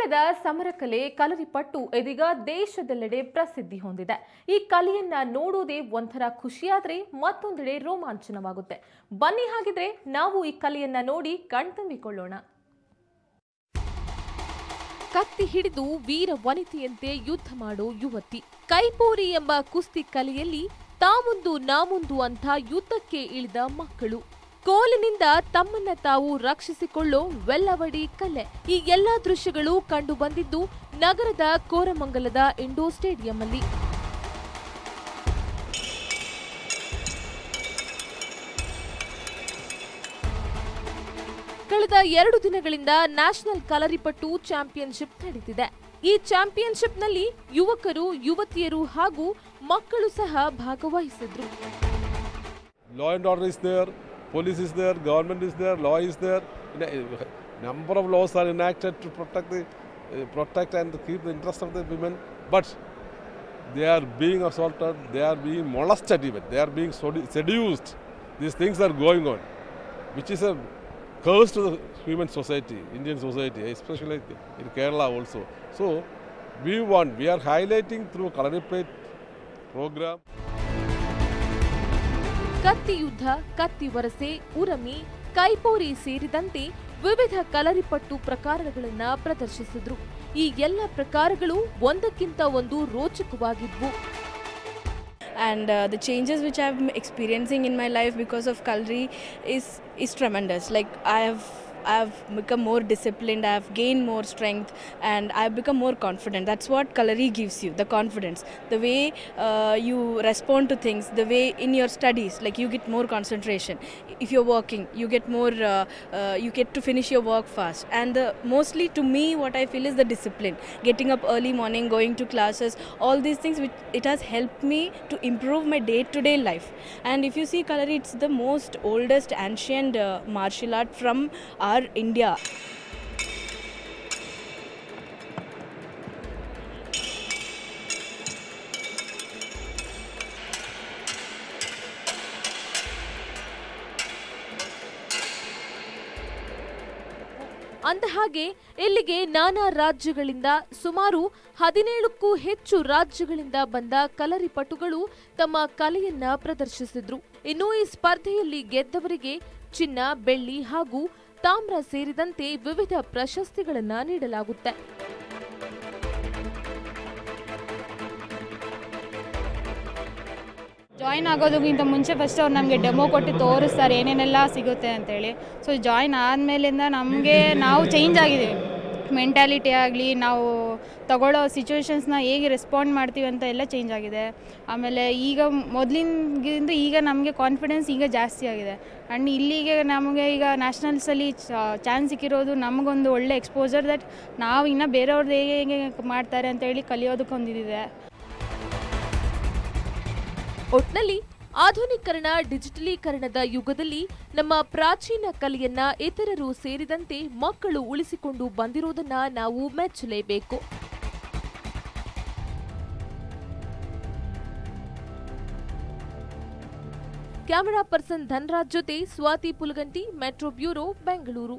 ಕೇರಳದ ಸಮರಕಲೆ ಕಲರಿಪಟ್ಟು ಇದೀಗ ದೇಶದೆಲ್ಲೆಡೆ ಪ್ರಸಿದ್ಧಿ ಹೊಂದಿದೆ. ಈ ಕಲೆಯನ್ನ ನೋಡುವುದೇ ಒಂಥರ ಖುಷಿಯಾದ್ರೆ ಮತ್ತೊಂದೆಡೆ ರೋಮಾಂಚನವಾಗುತ್ತೆ. ಬನ್ನಿ ಹಾಗಿದ್ರೆ ನಾವು ಈ ಕಲೆಯನ್ನ ನೋಡಿ ಕಣ್ತುಂಬಿಕೊಳ್ಳೋಣ. ಕತ್ತಿ ಹಿಡಿದು ವೀರ ವನಿತೆಯಂತೆ ಯುದ್ಧ ಮಾಡೋ ಯುವತಿ. ಕೈಪೋರಿ ಎಂಬ ಕುಸ್ತಿ ಕಲೆಯಲ್ಲಿ ತಾಮುಂದು ನಾಮುಂದು ಅಂತ ಯುದ್ಧಕ್ಕೆ ಇಳಿದ ಮಕ್ಕಳು. ಕೋಲಿನಿಂದ ತಮ್ಮನ್ನ ತಾವು ರಕ್ಷಿಸಿಕೊಳ್ಳೋ ವೆಲ್ಲವಡಿ ಕಲೆ. ಈ ಎಲ್ಲಾ ದೃಶ್ಯಗಳು ಕಂಡು ಬಂದಿದ್ದು ನಗರದ ಕೋರಮಂಗಲದ ಇಂಡೋ ಸ್ಟೇಡಿಯಂನಲ್ಲಿ. ಕಳೆದ ಎರಡು ದಿನಗಳಿಂದ ನ್ಯಾಷನಲ್ ಕಲರಿಪಟ್ಟು ಚಾಂಪಿಯನ್ಶಿಪ್ ನಡೀತಿದೆ. ಈ ಚಾಂಪಿಯನ್ಶಿಪ್ನಲ್ಲಿ ಯುವಕರು, ಯುವತಿಯರು ಹಾಗೂ ಮಕ್ಕಳು ಸಹ ಭಾಗವಹಿಸಿದ್ರು. Police is there, government is there, law is there. Number of laws are enacted to protect the uh, protect and keep the interest of the women, but they are being assaulted, they are being molested even, they are being seduced. These things are going on, which is a curse to the human society, Indian society, especially in Kerala also. So we want, we are highlighting through Coloripate program. ಕತ್ತಿ ಯುದ್ಧ ಕತ್ತಿ ವರಸೆ ಉರಮಿ ಕೈಪೋರಿ ಸೇರಿದಂತೆ ವಿವಿಧ ಕಲರಿಪಟ್ಟು ಪ್ರಕಾರಗಳನ್ನು ಪ್ರದರ್ಶಿಸಿದ್ರು ಈ ಎಲ್ಲ ಪ್ರಕಾರಗಳು ಒಂದಕ್ಕಿಂತ ಒಂದು ರೋಚಕವಾಗಿದ್ವು and uh, the changes which I'm experiencing in my life because of Kalri is is tremendous. Like I have I've become more disciplined, I've gained more strength, and I've become more confident. That's what Kalari gives you the confidence. The way uh, you respond to things, the way in your studies, like you get more concentration. If you're working, you get more, uh, uh, you get to finish your work fast. And the, mostly to me, what I feel is the discipline. Getting up early morning, going to classes, all these things, which it has helped me to improve my day to day life. And if you see Kalari, it's the most oldest ancient uh, martial art from our ಅಂದ ಹಾಗೆ ಇಲ್ಲಿಗೆ ನಾನಾ ರಾಜ್ಯಗಳಿಂದ ಸುಮಾರು ಹದಿನೇಳಕ್ಕೂ ಹೆಚ್ಚು ರಾಜ್ಯಗಳಿಂದ ಬಂದ ಕಲರಿಪಟುಗಳು ತಮ್ಮ ಕಲೆಯನ್ನ ಪ್ರದರ್ಶಿಸಿದ್ರು. ಇನ್ನು ಈ ಸ್ಪರ್ಧೆಯಲ್ಲಿ ಗೆದ್ದವರಿಗೆ ಚಿನ್ನ, ಬೆಳ್ಳಿ ಹಾಗೂ ತಾಮ್ರ ಸೇರಿದಂತೆ ವಿವಿಧ ಪ್ರಶಸ್ತಿಗಳನ್ನು ನೀಡಲಾಗುತ್ತೆ. ಜಾಯಿನ್ ಆಗೋದಕ್ಕಿಂತ ಮುಂಚೆ ಫಸ್ಟ್ ಅವ್ರು ನಮಗೆ ಡೆಮೋ ಕೊಟ್ಟು ತೋರಿಸ್ತಾರೆ, ಏನೇನೆಲ್ಲ ಸಿಗುತ್ತೆ ಅಂತೇಳಿ. ಸೊ ಜಾಯಿನ್ ಆದಮೇಲಿಂದ ನಮಗೆ ನಾವು ಚೇಂಜ್ ಆಗಿದ್ದೀವಿ. ಮೆಂಟ್ಯಾಲಿಟಿ ಆಗಲಿ, ನಾವು ತಗೊಳ್ಳೋ ಸಿಚುವೇಶನ್ಸ್ನ ಹೇಗೆ ರೆಸ್ಪಾಂಡ್ ಮಾಡ್ತೀವಿ ಅಂತ ಎಲ್ಲ ಚೇಂಜ್ ಆಗಿದೆ. ಆಮೇಲೆ ಈಗ ಮೊದಲಿಂದ ಈಗ ನಮಗೆ ಕಾನ್ಫಿಡೆನ್ಸ್ ಈಗ ಜಾಸ್ತಿ ಆಗಿದೆ. ಆ್ಯಂಡ್ ಇಲ್ಲಿಗೆ ನಮಗೆ ಈಗ ನ್ಯಾಷನಲ್ಸಲ್ಲಿ ಚಾನ್ಸ್ ಸಿಕ್ಕಿರೋದು ನಮಗೊಂದು ಒಳ್ಳೆ ಎಕ್ಸ್ಪೋಜರ್ ದಟ್ ನಾವು ಇನ್ನು ಬೇರೆಯವ್ರದ್ದು ಹೇಗೆ ಹೇಗೆ ಮಾಡ್ತಾರೆ ಅಂತೇಳಿ ಕಲಿಯೋದಕ್ಕೆ ಒಂದಿದೆ ಒಟ್ನಲ್ಲಿ ಆಧುನೀಕರಣ, ಡಿಜಿಟಲೀಕರಣದ ಯುಗದಲ್ಲಿ ನಮ್ಮ ಪ್ರಾಚೀನ ಕಲೆಯನ್ನ ಇತರರು ಸೇರಿದಂತೆ ಮಕ್ಕಳು ಉಳಿಸಿಕೊಂಡು ಬಂದಿರುವುದನ್ನ ನಾವು ಮೆಚ್ಚಲೇಬೇಕು. ಕ್ಯಾಮೆರಾ ಪರ್ಸನ್ ಧನ್ರಾಜ್ ಜೊತೆ ಸ್ವಾತಿ ಪುಲಗಂಟಿ ಮೆಟ್ರೋ ಬ್ಯೂರೋ ಬೆಂಗಳೂರು.